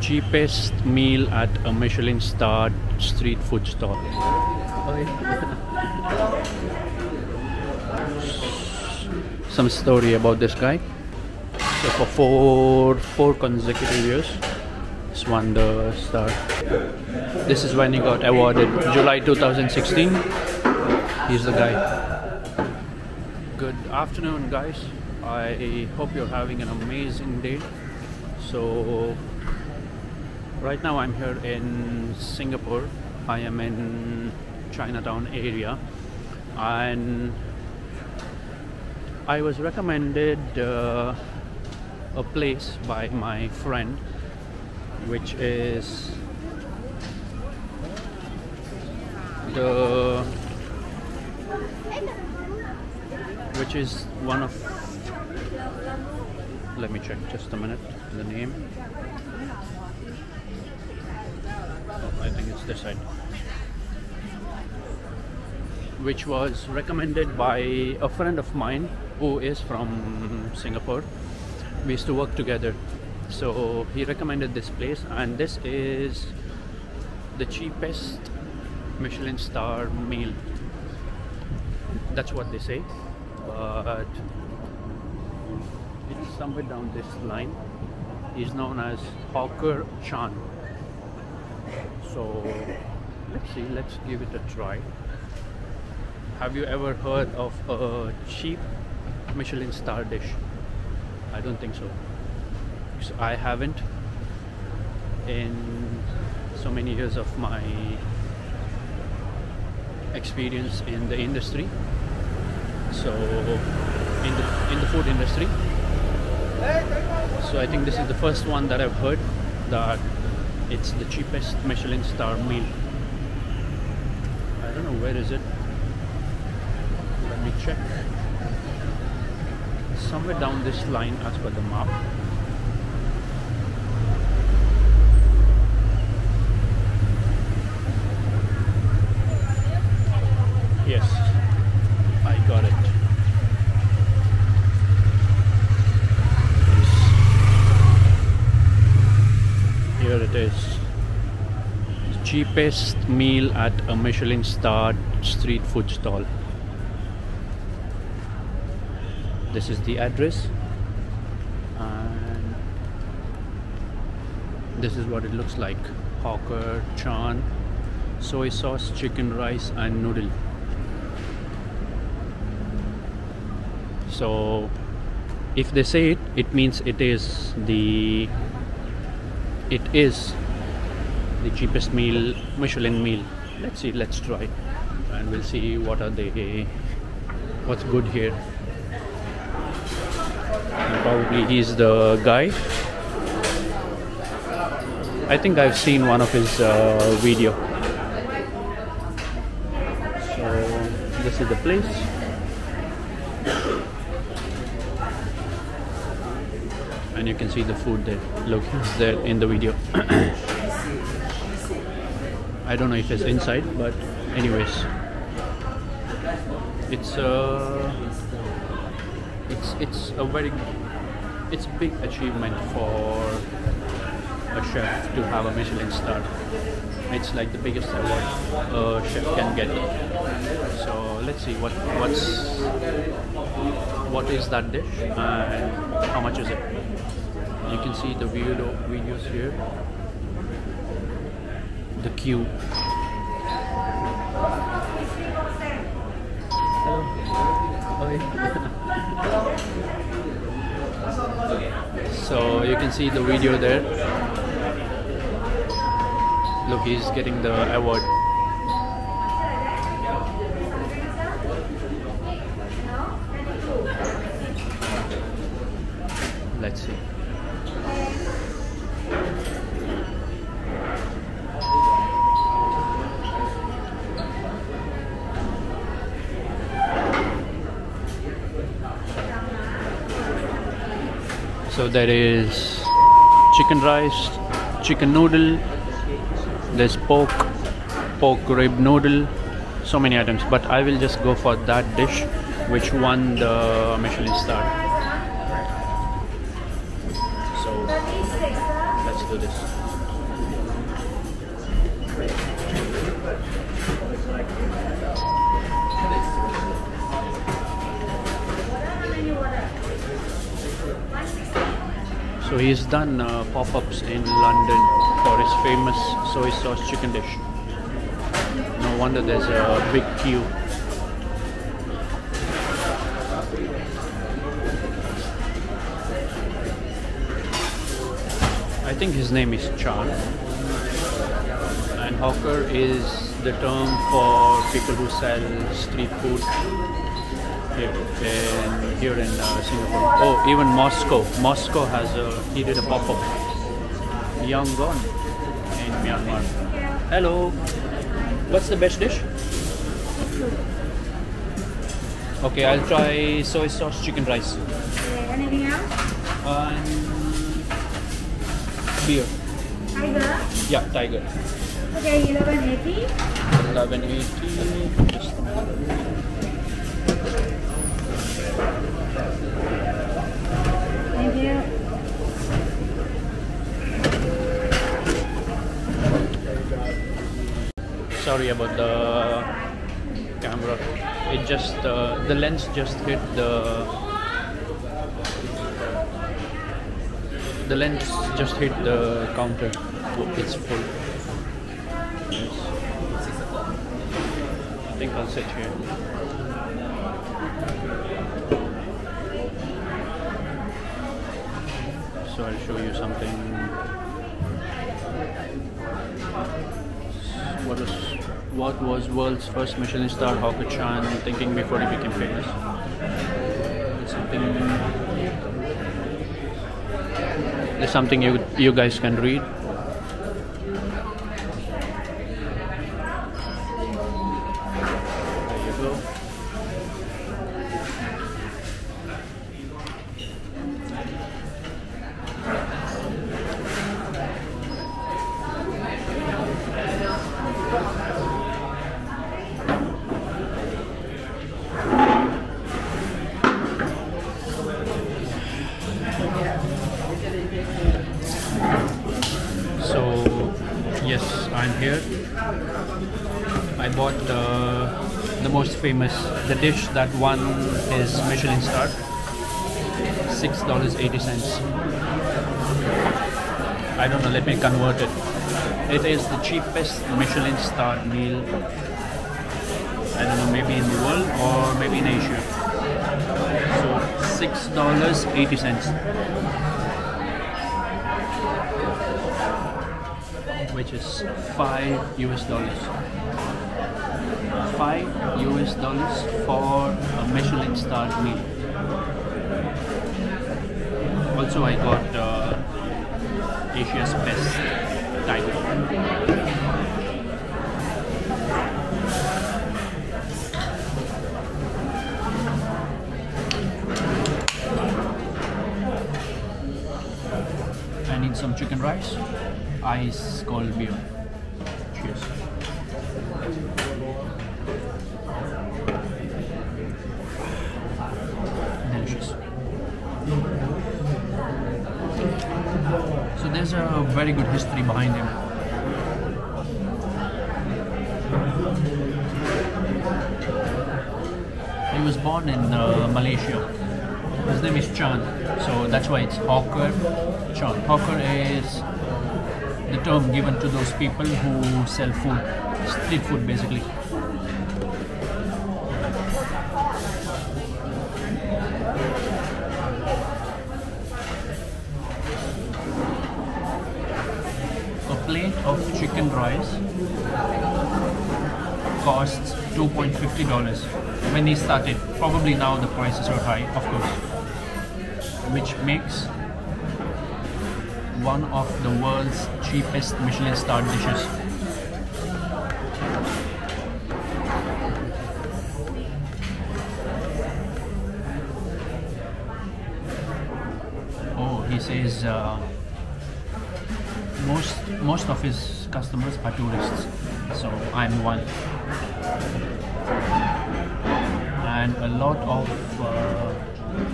cheapest meal at a Michelin starred street food stall. Some story about this guy. So for four four consecutive years, he's won the star. This is when he got awarded July 2016. He's the guy. Good afternoon, guys. I hope you're having an amazing day. So right now I'm here in Singapore. I am in Chinatown area and I was recommended uh, a place by my friend which is the which is one of let me check just a minute the name I think it's this side. Which was recommended by a friend of mine who is from Singapore. We used to work together. So he recommended this place and this is the cheapest Michelin star meal. That's what they say but it's somewhere down this line. He's known as Hawker Chan so let's see let's give it a try. Have you ever heard of a cheap Michelin star dish? I don't think so. I haven't in so many years of my experience in the industry. So in the in the food industry. So I think this is the first one that I've heard that it's the cheapest Michelin star meal. I don't know where is it? Let me check. Somewhere down this line as per the map yes I got it Yes. here it is cheapest meal at a Michelin starred street food stall. This is the address. And this is what it looks like. Hawker chan soy sauce chicken rice and noodle. So if they say it it means it is the it is the cheapest meal michelin meal. Let's see let's try. And we'll see what are they what's good here. And probably he's the guy. I think I've seen one of his uh, video. So this is the place and you can see the food there look it's there in the video. I don't know if it's inside but anyways. It's uh it's it's a very it's a big achievement for a chef to have a Michelin star. It's like the biggest award a chef can get. So let's see what what's what is that dish and how much is it you can see the video videos here. The queue. So you can see the video there. Look he's getting the award let's see so there is chicken rice chicken noodle there's pork pork rib noodle so many items. But i will just go for that dish which won the michelin star. So let's do this So he's done uh, pop-ups in London for his famous soy sauce chicken dish. No wonder there's a big queue. I think his name is Chan. And hawker is the term for people who sell street food here in, here in uh, Singapore. Oh, even Moscow. Moscow has a, he did a pop-up. Yangon in Myanmar. Hello. What's the best dish? Okay, I'll try soy sauce chicken rice. Anything else? And beer. Tiger? Yeah, tiger. Okay, 1180. 1180. Sorry about the camera. It just uh, the lens just hit the the lens just hit the counter. It's full. Yes. I think I'll sit here. I'll show you something. What was what was world's first Michelin star Hawker Chan thinking before he became famous? It's something. It's something you you guys can read. Famous the dish that won his Michelin star. Six dollars eighty cents. I don't know. Let me convert it. It is the cheapest Michelin star meal. I don't know, maybe in the world or maybe in Asia. So six dollars eighty cents. which is 5 US dollars. 5 US dollars for a Michelin star meal. Also, I got uh, Asia's best need some chicken rice, ice cold beer. Cheers. Delicious. So there's a very good history behind him. He was born in uh, Malaysia. His name is Chan, so that's why it's Hawker Chan. Hawker is the term given to those people who sell food, street food basically. Costs $2.50 when he started. Probably now the prices are high, of course. Which makes one of the world's cheapest Michelin star dishes. Oh, he says uh, most most of his customers are tourists, so I'm one. And a lot of uh,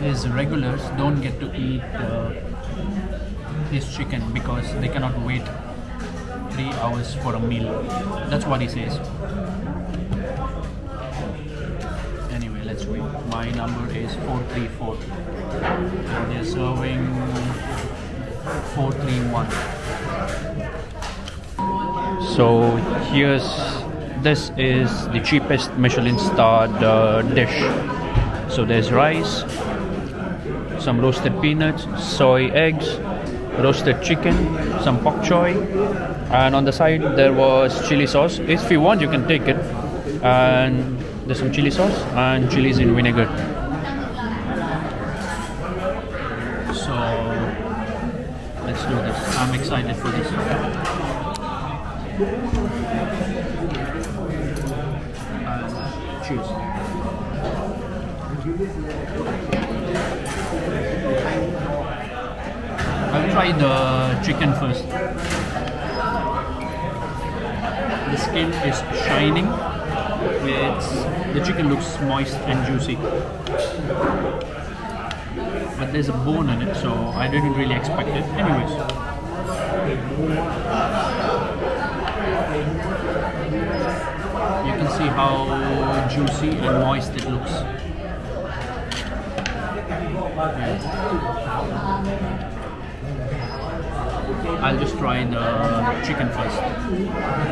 his regulars don't get to eat uh, his chicken because they cannot wait three hours for a meal. That's what he says. Anyway, let's wait. My number is 434. And they're serving 431. So here's this is the cheapest Michelin starred uh, dish. So there's rice, some roasted peanuts, soy eggs, roasted chicken, some pak choy, and on the side there was chili sauce. If you want, you can take it. And there's some chili sauce and chilies in vinegar. So let's do this. I'm excited for this. I'll try the chicken first. The skin is shining. It's the chicken looks moist and juicy. But there's a bone in it, so I didn't really expect it. Anyways. You can see how juicy and moist it looks. I'll just try the uh, chicken first.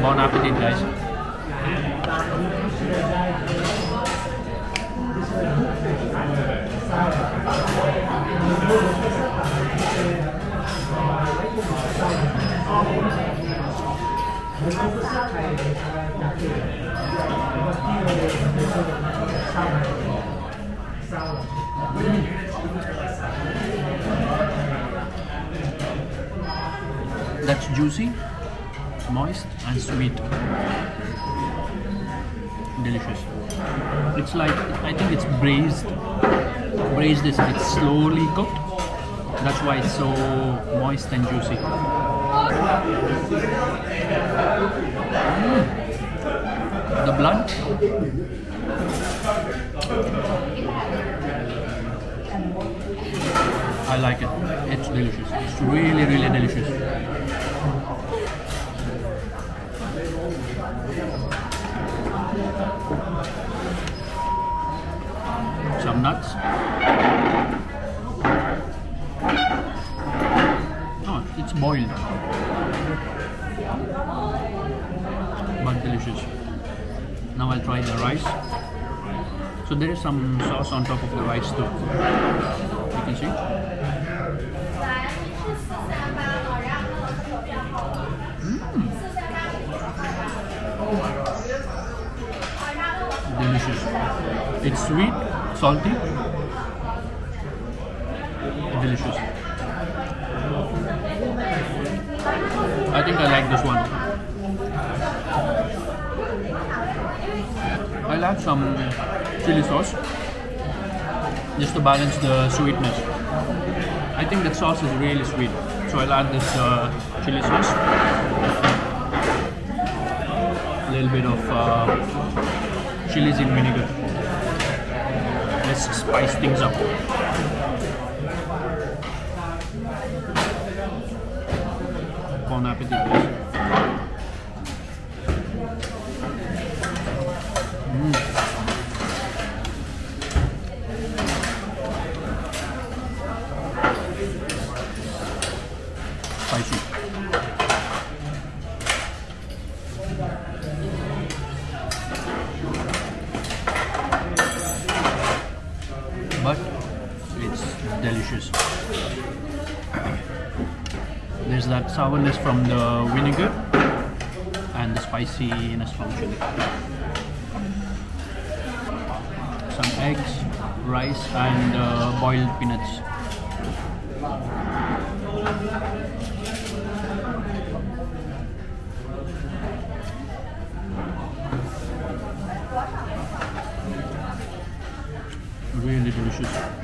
Bon appetit, guys. That's juicy, moist, and sweet. Delicious. It's like I think it's braised. Braised is it's slowly cooked. That's why it's so moist and juicy. Mm. The blunt. I like it. It's delicious. It's really, really delicious. Some nuts. Oh, it's boiled. But delicious. Now I'll try the rice. So there is some sauce on top of the rice too. You can see. Hmm. Delicious. It's sweet, salty, delicious. I think I like this one. Add some chili sauce just to balance the sweetness. I think that sauce is really sweet, so I'll add this uh, chili sauce. A little bit of uh, chilies in vinegar. Let's spice things up. Bon appetit. Spicy. But it's delicious. There's that sourness from the vinegar and the spiciness from chili. Some eggs, rice, and uh, boiled peanuts. Really delicious.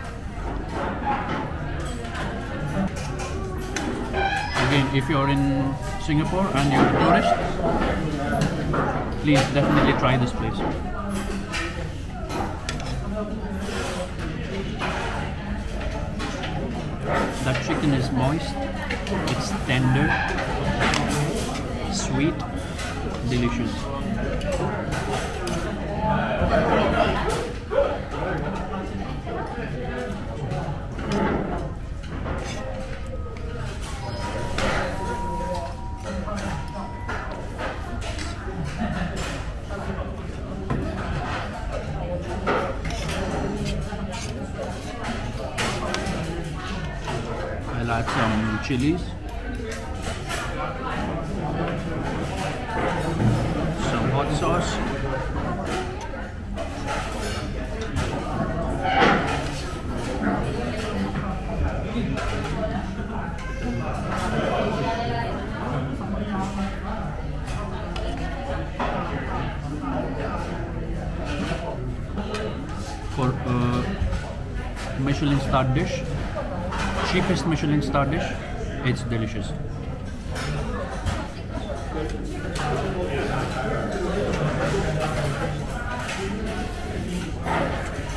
If you're in Singapore and you're a tourist, please definitely try this place. That chicken is moist, it's tender, sweet, delicious. Chilies, some hot sauce. For a Michelin star dish, cheapest Michelin star dish, it's delicious.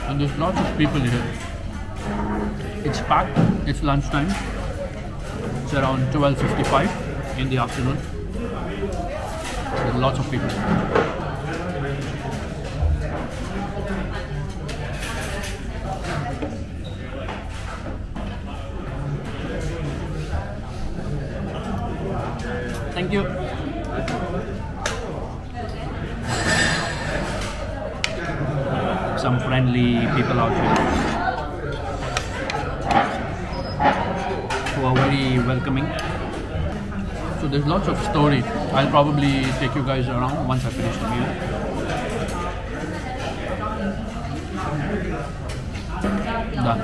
And there's lots of people here. It's packed. It's lunchtime. It's around 12:55 in the afternoon. There's lots of people. Lots of story. I'll probably take you guys around once I finish the meal. Done.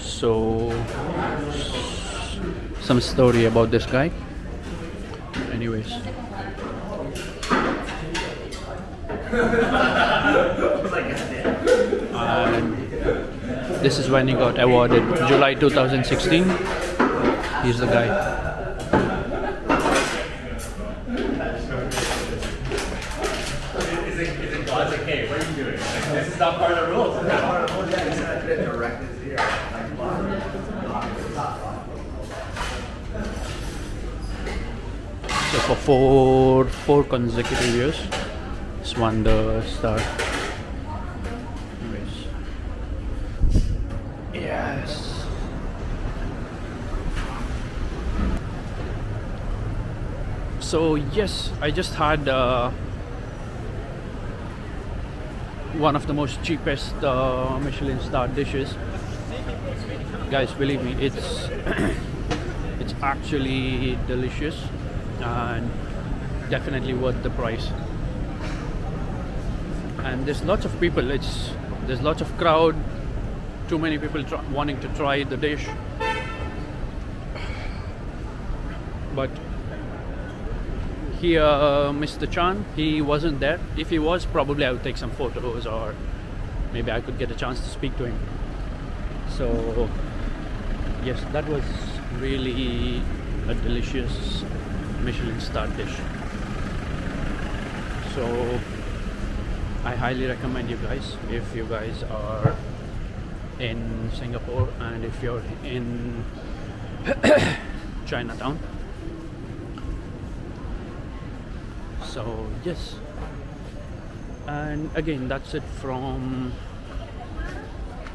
So some story about this guy. Anyways. And this is when he got awarded July 2016. He's the guy. Is? This is not part of the rules. It's not part of the rules. Yeah, he's not his ear. So for four four consecutive years, he's won the star. Anyways. Yes. So yes, I just had uh, one of the most cheapest uh, Michelin star dishes. Guys, believe me, it's it's actually delicious and definitely worth the price. And there's lots of people. It's there's lots of crowd. Too many people wanting to try the dish. But here, uh, Mr. Chan, he wasn't there. If he was, probably I would take some photos or maybe I could get a chance to speak to him. So yes, that was really a delicious Michelin star dish. So I highly recommend you guys if you guys are in Singapore and if you're in Chinatown. So yes. And again that's it from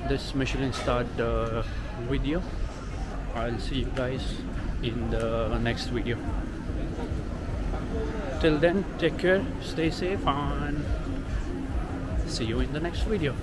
this Michelin starred uh, video. I'll see you guys in the next video. Till then, take care, stay safe, and see you in the next video.